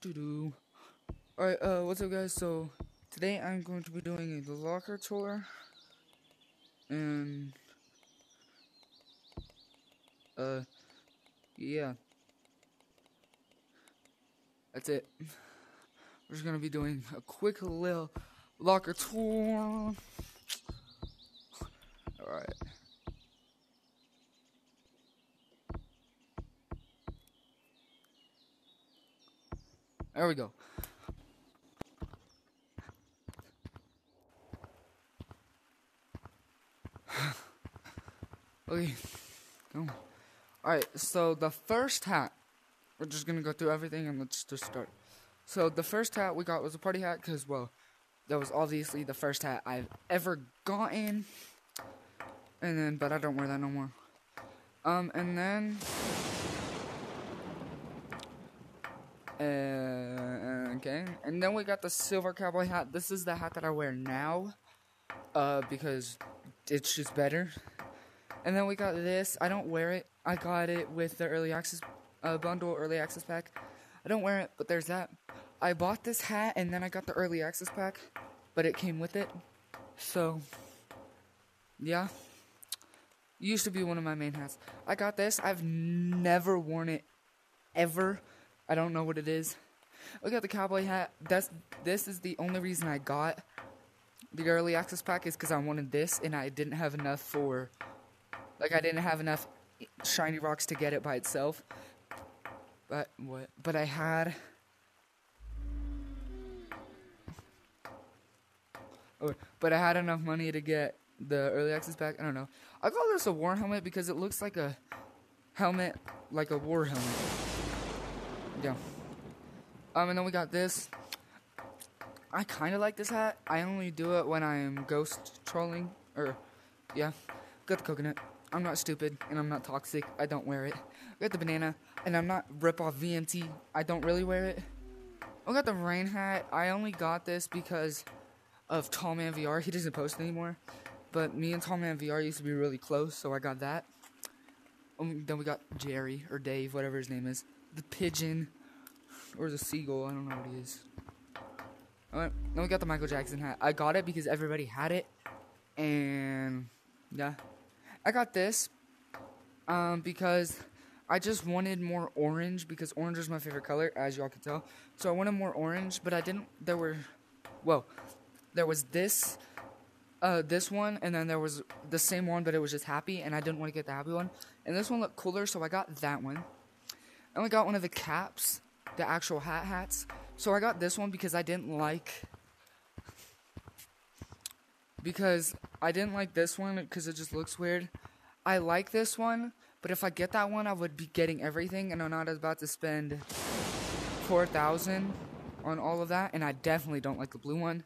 do do. Alright, uh, what's up, guys? So, today I'm going to be doing a locker tour. And, uh, yeah. That's it. We're just gonna be doing a quick little locker tour. Alright. There we go. okay. Go. Alright, so the first hat. We're just gonna go through everything and let's just start. So the first hat we got was a party hat because, well, that was obviously the first hat I've ever gotten. And then, but I don't wear that no more. Um, and then Uh, okay. And then we got the silver cowboy hat. This is the hat that I wear now. Uh, because it's just better. And then we got this. I don't wear it. I got it with the early access uh, bundle, early access pack. I don't wear it, but there's that. I bought this hat and then I got the early access pack, but it came with it. So, yeah. Used to be one of my main hats. I got this. I've never worn it ever. I don't know what it is. Look at the cowboy hat. That's this is the only reason I got the early access pack is because I wanted this and I didn't have enough for like I didn't have enough shiny rocks to get it by itself. But what? But I had. Oh, but I had enough money to get the early access pack. I don't know. I call this a war helmet because it looks like a helmet, like a war helmet. Yeah. Um, and then we got this. I kind of like this hat. I only do it when I am ghost trolling. Or, yeah. Got the coconut. I'm not stupid, and I'm not toxic. I don't wear it. Got the banana, and I'm not rip off VMT. I don't really wear it. I got the rain hat. I only got this because of Tall Man VR. He doesn't post anymore. But me and Tall Man VR used to be really close, so I got that. Um, then we got Jerry, or Dave, whatever his name is the pigeon or the seagull. I don't know what he is. Alright, then we got the Michael Jackson hat. I got it because everybody had it, and yeah, I got this um, because I just wanted more orange because orange is my favorite color, as y'all can tell. So I wanted more orange, but I didn't. There were, well, there was this, uh, this one, and then there was the same one, but it was just happy, and I didn't want to get the happy one. And this one looked cooler, so I got that one. I only got one of the caps, the actual hat hats. So I got this one because I didn't like because I didn't like this one because it just looks weird. I like this one, but if I get that one, I would be getting everything, and I'm not about to spend four thousand on all of that. And I definitely don't like the blue one.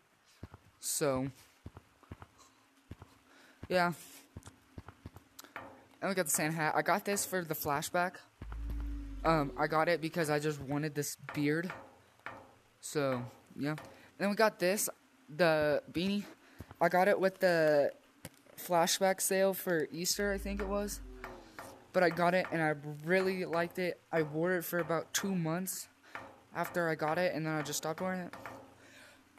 So yeah. And we got the Santa hat. I got this for the flashback. Um, I got it because I just wanted this beard. So, yeah. Then we got this, the beanie. I got it with the flashback sale for Easter, I think it was. But I got it and I really liked it. I wore it for about two months after I got it and then I just stopped wearing it.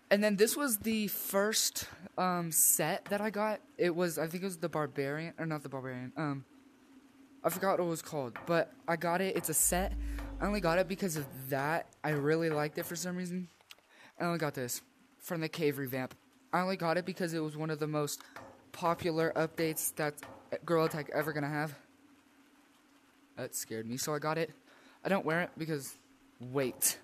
And then this was the first um, set that I got. It was, I think it was the Barbarian, or not the Barbarian, um, I forgot what it was called, but I got it. It's a set. I only got it because of that. I really liked it for some reason. I only got this from the cave revamp. I only got it because it was one of the most popular updates that Gorilla Tag ever gonna have. That scared me, so I got it. I don't wear it because wait.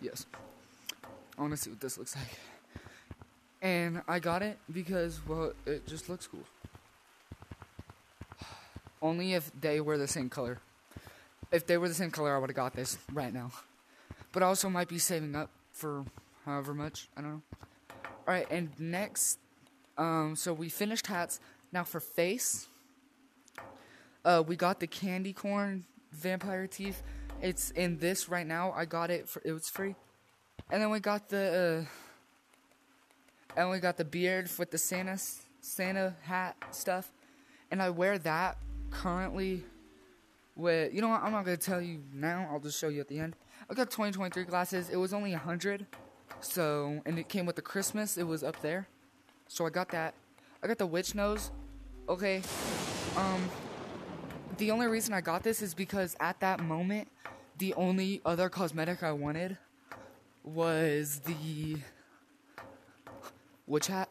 Yes. I want to see what this looks like. And I got it because, well, it just looks cool. Only if they were the same color. If they were the same color, I would have got this right now. But I also might be saving up for however much. I don't know. Alright, and next, um, so we finished hats. Now for face, uh, we got the candy corn vampire teeth. It's in this right now. I got it for, it was free. And then we got the, uh, we got the beard with the Santa Santa hat stuff, and I wear that currently with you know what I'm not gonna tell you now. I'll just show you at the end. I got 2023 glasses. It was only a hundred, so and it came with the Christmas. It was up there, so I got that. I got the witch nose. Okay, um, the only reason I got this is because at that moment, the only other cosmetic I wanted was the witch hat.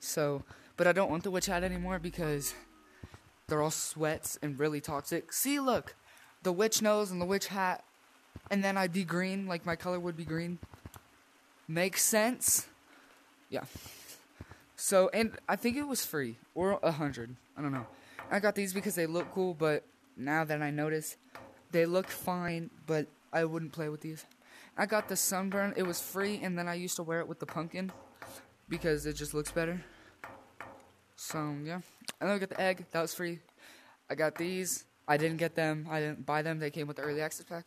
So, but I don't want the witch hat anymore because they're all sweats and really toxic. See, look, the witch nose and the witch hat, and then I'd be green, like my color would be green. Makes sense? Yeah. So, and I think it was free or a hundred. I don't know. I got these because they look cool, but now that I notice, they look fine, but I wouldn't play with these. I got the sunburn. It was free, and then I used to wear it with the pumpkin because it just looks better. So yeah, and then I got the egg. That was free. I got these. I didn't get them. I didn't buy them. They came with the early access pack.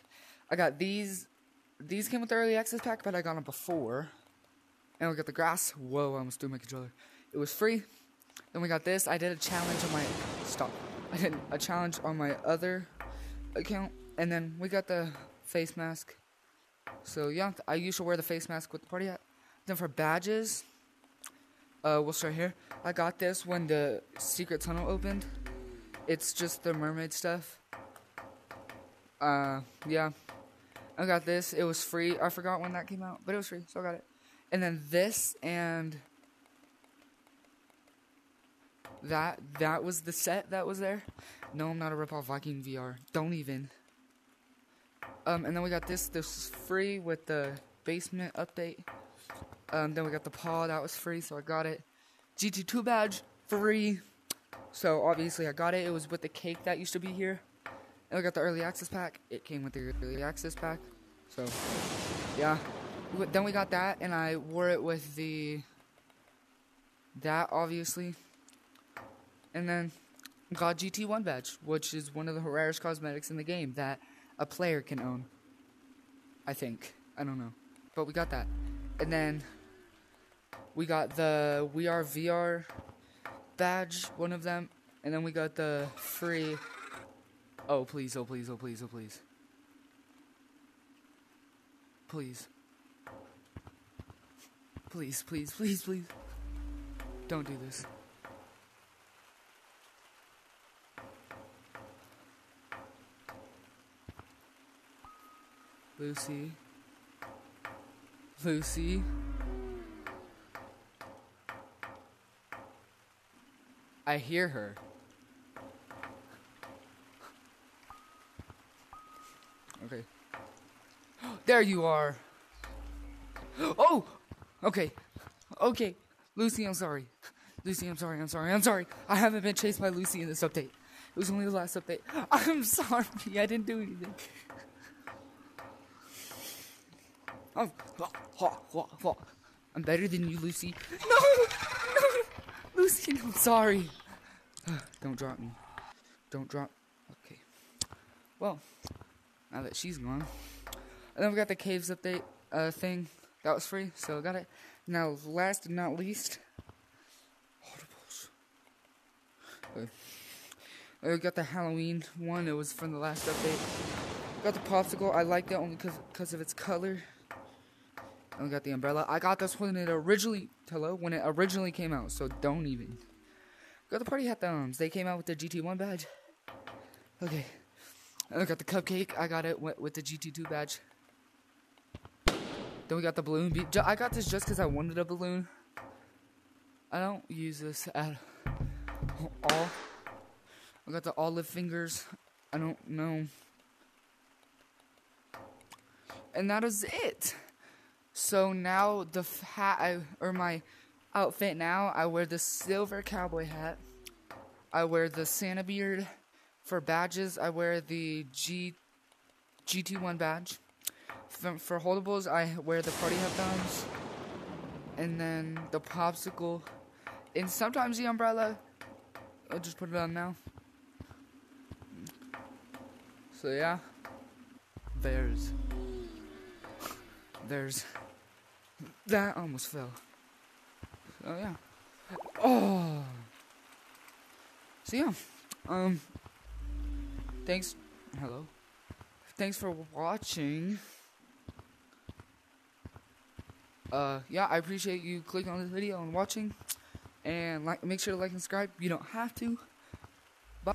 I got these. These came with the early access pack, but I got them before. And we got the grass. Whoa, I almost threw my controller. It was free. Then we got this. I did a challenge on my stop. I did a challenge on my other account, and then we got the face mask. So yeah, I to wear the face mask with the party hat. Then for badges, uh, we'll start here. I got this when the secret tunnel opened. It's just the mermaid stuff. Uh, yeah. I got this. It was free. I forgot when that came out, but it was free, so I got it. And then this and that that was the set that was there. No, I'm not a ripoff Viking VR. Don't even. Um, and then we got this. This was free with the basement update. Um, then we got the paw that was free, so I got it. GT2 badge free. So obviously I got it. It was with the cake that used to be here. And we got the early access pack. It came with the early access pack. So yeah. Then we got that, and I wore it with the that obviously. And then got GT1 badge, which is one of the rarest cosmetics in the game that a player can own. I think. I don't know. But we got that. And then we got the We Are VR badge, one of them. And then we got the free. Oh, please, oh, please, oh, please, oh, please. Please. Please, please, please, please. Don't do this. Lucy. Lucy. I hear her. Okay. There you are. Oh! Okay. Okay. Lucy, I'm sorry. Lucy, I'm sorry, I'm sorry, I'm sorry. I haven't been chased by Lucy in this update. It was only the last update. I'm sorry. I didn't do anything. Oh, I'm better than you, Lucy. No! No! Lucy, I'm sorry. Don't drop me. Don't drop. Okay. Well, now that she's gone. And then we got the caves update uh, thing. That was free, so I got it. Now, last and not least, holdables. Uh, I got the Halloween one. It was from the last update. Got the popsicle. I liked it only because of its color. And we got the umbrella. I got this when it originally hello when it originally came out. So don't even. Got the party hat thumbs. They came out with the GT1 badge. Okay. And I got the cupcake. I got it with the GT2 badge. Then we got the balloon. I got this just because I wanted a balloon. I don't use this at all. I got the olive fingers. I don't know. And that is it. So now the hat I, or my outfit now, I wear the silver cowboy hat. I wear the Santa beard. For badges, I wear the G GT1 badge. For, for holdables, I wear the party headphones, and then the popsicle, and sometimes the umbrella. I'll just put it on now. So yeah, there's, there's, that almost fell. Oh yeah. Oh. So yeah, um, thanks. Hello. Thanks for watching. Uh, yeah, I appreciate you clicking on this video and watching. And like, make sure to like and subscribe. You don't have to. Bye.